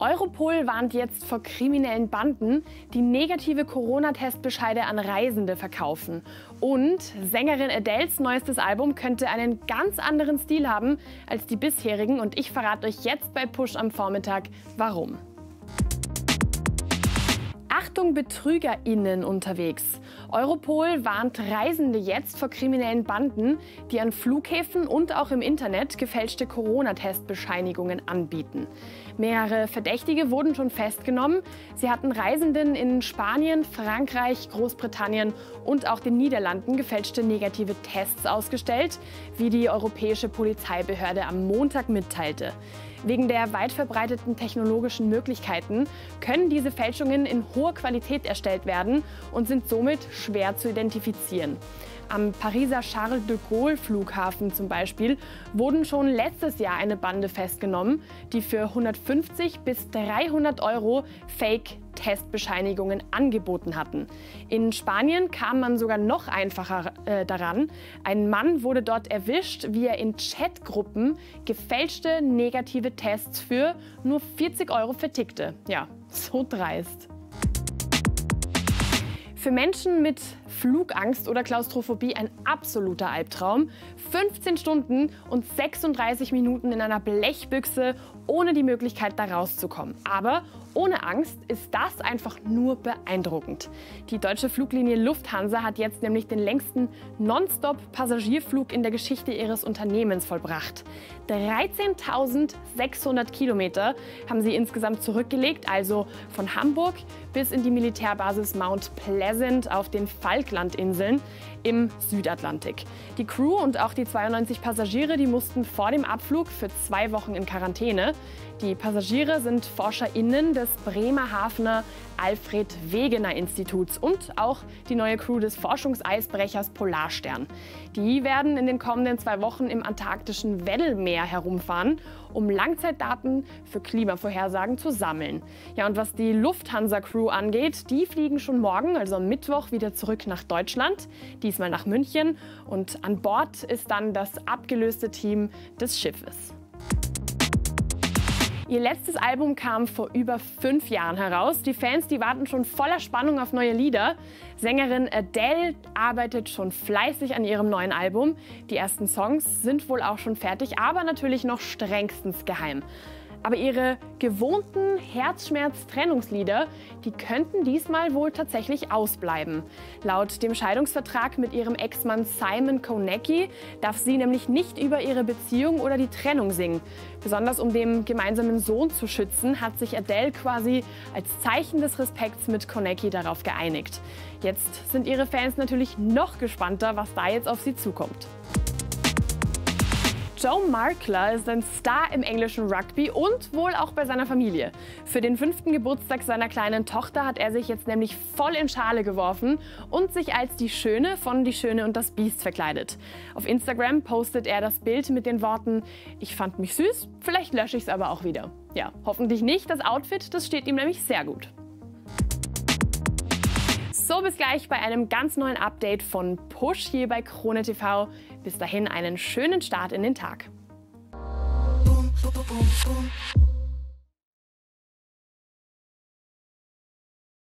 Europol warnt jetzt vor kriminellen Banden, die negative Corona-Testbescheide an Reisende verkaufen. Und Sängerin Adeles neuestes Album könnte einen ganz anderen Stil haben als die bisherigen. Und ich verrate euch jetzt bei Push am Vormittag, warum. Achtung BetrügerInnen unterwegs. Europol warnt Reisende jetzt vor kriminellen Banden, die an Flughäfen und auch im Internet gefälschte Corona-Testbescheinigungen anbieten. Mehrere Verdächtige wurden schon festgenommen. Sie hatten Reisenden in Spanien, Frankreich, Großbritannien und auch den Niederlanden gefälschte negative Tests ausgestellt, wie die Europäische Polizeibehörde am Montag mitteilte. Wegen der weit verbreiteten technologischen Möglichkeiten können diese Fälschungen in hoher Qualität erstellt werden und sind somit schwer zu identifizieren. Am Pariser Charles de Gaulle Flughafen zum Beispiel wurden schon letztes Jahr eine Bande festgenommen, die für 150 bis 300 Euro Fake-Testbescheinigungen angeboten hatten. In Spanien kam man sogar noch einfacher äh, daran. Ein Mann wurde dort erwischt, wie er in Chatgruppen gefälschte negative Tests für nur 40 Euro vertickte. Ja, so dreist. Für Menschen mit Flugangst oder Klaustrophobie ein absoluter Albtraum. 15 Stunden und 36 Minuten in einer Blechbüchse ohne die Möglichkeit da rauszukommen. Aber ohne Angst ist das einfach nur beeindruckend. Die deutsche Fluglinie Lufthansa hat jetzt nämlich den längsten Nonstop-Passagierflug in der Geschichte ihres Unternehmens vollbracht. 13.600 Kilometer haben sie insgesamt zurückgelegt, also von Hamburg bis in die Militärbasis Mount Pleasant auf den Falklandinseln im Südatlantik. Die Crew und auch die 92 Passagiere, die mussten vor dem Abflug für zwei Wochen in Quarantäne. Die Passagiere sind ForscherInnen des Bremerhavener Alfred Wegener Instituts und auch die neue Crew des Forschungseisbrechers Polarstern. Die werden in den kommenden zwei Wochen im antarktischen Weddellmeer herumfahren, um Langzeitdaten für Klimavorhersagen zu sammeln. Ja, und was die Lufthansa-Crew angeht, die fliegen schon morgen, also am Mittwoch, wieder zurück nach Deutschland, diesmal nach München. Und an Bord ist dann das abgelöste Team des Schiffes. Ihr letztes Album kam vor über fünf Jahren heraus. Die Fans, die warten schon voller Spannung auf neue Lieder. Sängerin Adele arbeitet schon fleißig an ihrem neuen Album. Die ersten Songs sind wohl auch schon fertig, aber natürlich noch strengstens geheim. Aber ihre gewohnten Herzschmerz-Trennungslieder, die könnten diesmal wohl tatsächlich ausbleiben. Laut dem Scheidungsvertrag mit ihrem Ex-Mann Simon Konecki darf sie nämlich nicht über ihre Beziehung oder die Trennung singen. Besonders um den gemeinsamen Sohn zu schützen, hat sich Adele quasi als Zeichen des Respekts mit Konecki darauf geeinigt. Jetzt sind ihre Fans natürlich noch gespannter, was da jetzt auf sie zukommt. Joe Markler ist ein Star im englischen Rugby und wohl auch bei seiner Familie. Für den fünften Geburtstag seiner kleinen Tochter hat er sich jetzt nämlich voll in Schale geworfen und sich als die Schöne von Die Schöne und das Biest verkleidet. Auf Instagram postet er das Bild mit den Worten, ich fand mich süß, vielleicht lösche ich es aber auch wieder. Ja, hoffentlich nicht. Das Outfit, das steht ihm nämlich sehr gut. So, bis gleich bei einem ganz neuen Update von Push hier bei Krone TV. Bis dahin einen schönen Start in den Tag. Boom, boom, boom,